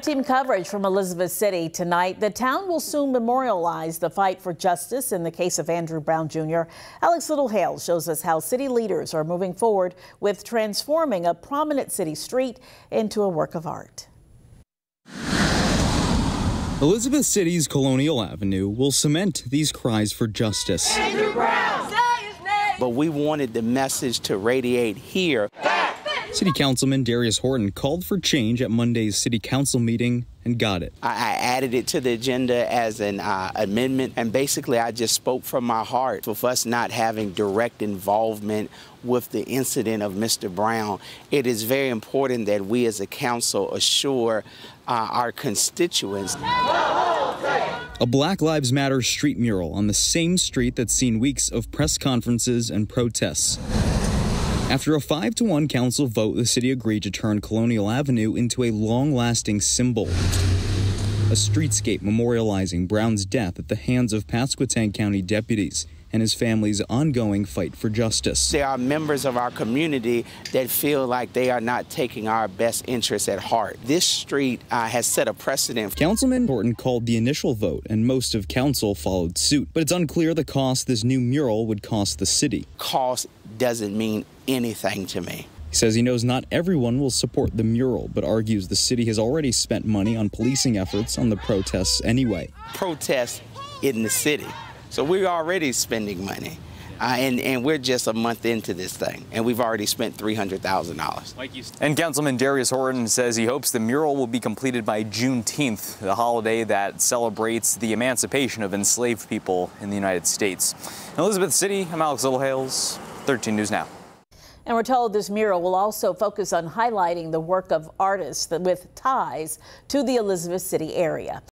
Team coverage from Elizabeth City tonight. The town will soon memorialize the fight for justice in the case of Andrew Brown Jr. Alex Littlehales shows us how city leaders are moving forward with transforming a prominent city street into a work of art. Elizabeth City's Colonial Avenue will cement these cries for justice. But we wanted the message to radiate here. City Councilman Darius Horton called for change at Monday's City Council meeting and got it. I, added it to the agenda as an uh, amendment, and basically I just spoke from my heart. With us not having direct involvement with the incident of Mr. Brown, it is very important that we as a council assure uh, our constituents. A Black Lives Matter street mural on the same street that's seen weeks of press conferences and protests. After a 5 to 1 council vote, the city agreed to turn Colonial Avenue into a long lasting symbol. A streetscape memorializing Brown's death at the hands of Pasquotank County deputies and his family's ongoing fight for justice. There are members of our community that feel like they are not taking our best interests at heart. This street uh, has set a precedent. Councilman Horton called the initial vote, and most of council followed suit. But it's unclear the cost this new mural would cost the city. Cost doesn't mean anything to me. He says he knows not everyone will support the mural, but argues the city has already spent money on policing efforts on the protests anyway. Protests in the city. So we're already spending money. Uh, and, and we're just a month into this thing, and we've already spent $300,000. And Councilman Darius Horton says he hopes the mural will be completed by Juneteenth, the holiday that celebrates the emancipation of enslaved people in the United States. In Elizabeth City, I'm Alex Littlehales, 13 News Now. And we're told this mural will also focus on highlighting the work of artists with ties to the Elizabeth City area.